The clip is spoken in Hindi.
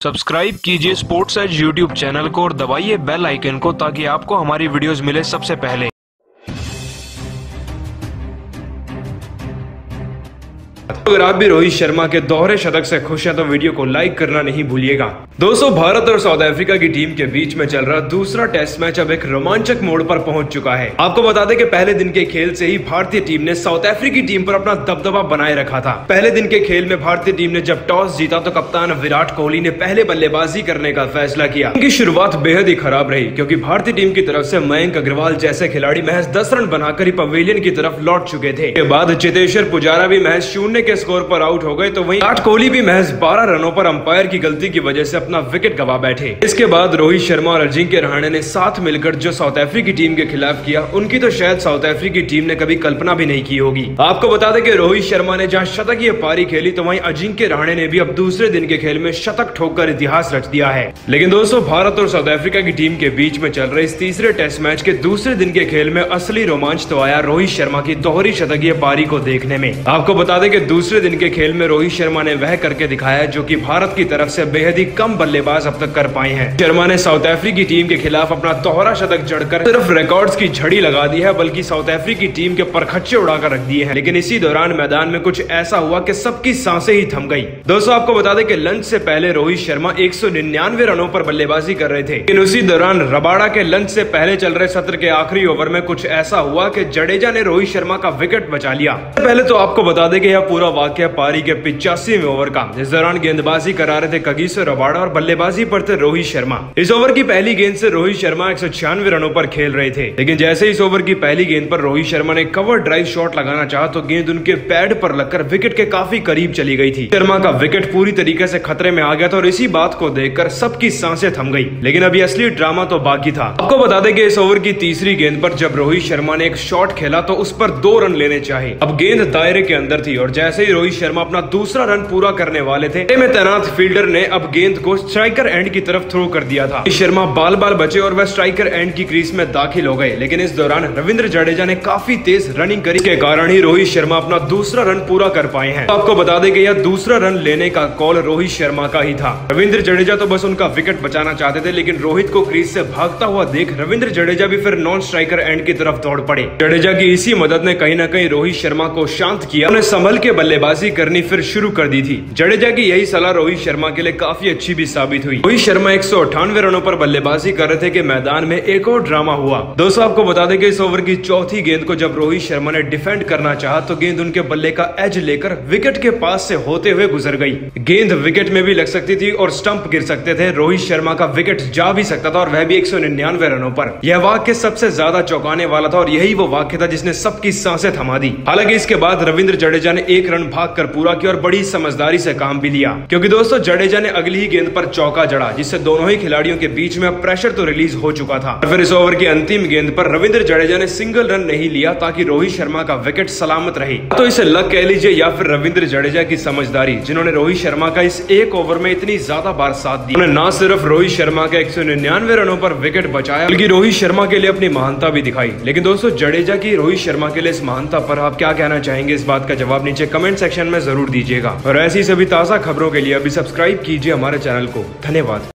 सब्सक्राइब कीजिए स्पोर्ट्स एज यूट्यूब चैनल को और दबाइए बेल आइकन को ताकि आपको हमारी वीडियोस मिले सबसे पहले। अगर आप भी रोहित शर्मा के दोहरे शतक से खुश हैं तो वीडियो को लाइक करना नहीं भूलिएगा। दोस्तों, भारत और साउथ अफ्रीका की टीम के बीच में चल रहा दूसरा टेस्ट मैच अब एक रोमांचक मोड़ पर पहुँच चुका है। आपको बता दें कि पहले दिन के खेल से ही भारतीय टीम ने साउथ अफ्रीकी टीम पर अपना दबदबा बनाए रखा था। पहले दिन के खेल में भारतीय टीम ने जब टॉस जीता तो कप्तान विराट कोहली ने पहले बल्लेबाजी करने का फैसला किया। उनकी शुरुआत बेहद ही खराब रही, क्योंकि भारतीय टीम की तरफ़ से मयंक अग्रवाल जैसे खिलाड़ी महज दस रन बनाकर ही पवेलियन की तरफ़ लौट चुके थे। बाद चेतेश्वर पुजारा भी महज शून्य के स्कोर पर आउट हो गए तो वहीं विराट कोहली भी महज 12 रनों पर अंपायर की गलती की वजह से अपना विकेट गवा बैठे। इसके बाद रोहित शर्मा और अजिंक्य रहाणे ने साथ मिलकर जो साउथ अफ्रीकी टीम के खिलाफ किया, उनकी तो शायद साउथ अफ्रीकी टीम ने कभी कल्पना भी नहीं की होगी। आपको बता दें कि रोहित शर्मा ने जहाँ शतकीय पारी खेली तो वहीं अजिंक्य रहाणे ने भी अब दूसरे दिन के खेल में शतक ठोककर इतिहास रच दिया है। लेकिन दोस्तों, भारत और साउथ अफ्रीका की टीम के बीच में चल रहे इस तीसरे टेस्ट मैच के दूसरे दिन के खेल में असली रोमांच तो आया रोहित शर्मा की दोहरी शतकीय पारी को देखने में। आपको बता दें कि दूसरे दिन के खेल में रोहित शर्मा ने वह करके दिखाया जो कि भारत की तरफ़ से बेहद ही कम बल्लेबाज अब तक कर पाए हैं। शर्मा ने साउथ अफ्रीकी टीम के खिलाफ अपना दोहरा शतक जड़कर सिर्फ़ रिकॉर्ड्स की झड़ी लगा दी है, बल्कि साउथ अफ्रीकी टीम के परखच्चे उड़ाकर रख दिए हैं। लेकिन इसी दौरान मैदान में कुछ ऐसा हुआ कि सबकी साँसें ही थम गई। दोस्तों, आपको बता दें कि लंच से पहले रोहित शर्मा एक सौ निन्यानवे रनों पर बल्लेबाजी कर रहे थे। लेकिन उसी दौरान रबाड़ा के लंच से पहले चल रहे सत्र के आखिरी ओवर में कुछ ऐसा हुआ कि जडेजा ने रोहित शर्मा का विकेट बचा लिया। पहले तो आपको बता दें कि यह पूरा वाक्य पारी के पिचासीवें ओवर का। इस दौरान गेंदबाजी करा रहे थे कगीसो रबाड़ा और बल्लेबाजी पर थे रोहित शर्मा। इस ओवर की पहली गेंद से रोहित शर्मा एक सौ छियानवे रनों पर खेल रहे थे। लेकिन जैसे इस ओवर की पहली गेंद पर रोहित शर्मा ने कवर ड्राइव शॉट लगाना चाहा तो गेंद उनके पैड पर लगकर विकेट के काफ़ी करीब चली गई थी। शर्मा का विकेट पूरी तरीके से खतरे में आ गया था और इसी बात को देखकर सबकी साँसें थम गई। लेकिन अभी असली ड्रामा तो बाकी था। आपको बता दें कि इस ओवर की तीसरी गेंद पर जब रोहित शर्मा ने एक शॉट खेला तो उस पर दो रन लेने चाहे। अब गेंद दायरे के अंदर थी और जैसे ही रोहित शर्मा अपना दूसरा रन पूरा करने वाले थे। में तैनात फील्डर ने अब गेंद को स्ट्राइकर एंड की तरफ़ थ्रो कर दिया था। शर्मा बाल बाल बचे और वह स्ट्राइकर एंड की क्रीज में दाखिल हो गए, लेकिन इस दौरान रविंद्र जडेजा ने काफ़ी तेज रनिंग करी। के कारण ही रोहित शर्मा अपना दूसरा रन पूरा कर पाए हैं। आपको बता दें यह दूसरा रन लेने का कॉल रोहित शर्मा का ही था। रविंद्र जडेजा तो बस उनका विकेट बचाना चाहते थे, लेकिन रोहित को क्रीज से भागता हुआ देख रविंद्र जडेजा भी फिर नॉन स्ट्राइकर एंड की तरफ़ दौड़ पड़े। जडेजा की इसी मदद ने कहीं ना कहीं रोहित शर्मा को शांत किया। उन्हें संभल के बल्लेबाजी करनी फिर शुरू कर दी थी। जडेजा की यही सलाह रोहित शर्मा के लिए काफ़ी अच्छी भी साबित हुई। रोहित शर्मा एक सौ अठानवे रनों पर बल्लेबाजी कर रहे थे कि मैदान में एक और ड्रामा हुआ। दोस्तों, आपको बता दें कि इस ओवर की चौथी गेंद को जब रोहित शर्मा ने डिफेंड करना चाहा तो गेंद उनके बल्ले का एज लेकर विकेट के पास से होते हुए गुजर गई। गेंद विकेट में भी लग सकती थी और स्टंप गिर सकते थे। रोहित शर्मा का विकेट जा भी सकता था और वह भी एक सौ निन्यानवे रनों पर। यह वाक्य सबसे ज़्यादा चौंकाने वाला था और यही वो वाक्य था जिसने सबकी साँसें थमा दी। हालाँकि इसके बाद रविंद्र जडेजा ने एक रन भाग कर पूरा किया और बड़ी समझदारी से काम भी लिया। क्योंकि दोस्तों, जडेजा ने अगली ही गेंद पर चौका जड़ा, जिससे दोनों ही खिलाड़ियों के बीच में प्रेशर तो रिलीज़ हो चुका था। फिर इस ओवर की अंतिम गेंद पर रविंद्र जडेजा ने सिंगल रन नहीं लिया ताकि रोहित शर्मा का विकेट सलामत रहे। तो इसे लग कह लीजिए या फिर रविंद्र जडेजा की समझदारी, जिन्होंने रोहित शर्मा का इस एक ओवर में इतनी ज़्यादा बार साथ दिया उन्होंने न सिर्फ़ रोहित शर्मा के एक सौ निन्यानवे रनों पर विकेट बचाया, बल्कि रोहित शर्मा के लिए अपनी महानता भी दिखाई। लेकिन दोस्तों, जडेजा की रोहित शर्मा के लिए इस महानता पर आप क्या कहना चाहेंगे? इस बात का जवाब नीचे कमेंट सेक्शन में ज़रूर दीजिएगा। और ऐसी सभी ताज़ा खबरों के लिए अभी सब्सक्राइब कीजिए हमारे चैनल को। धन्यवाद।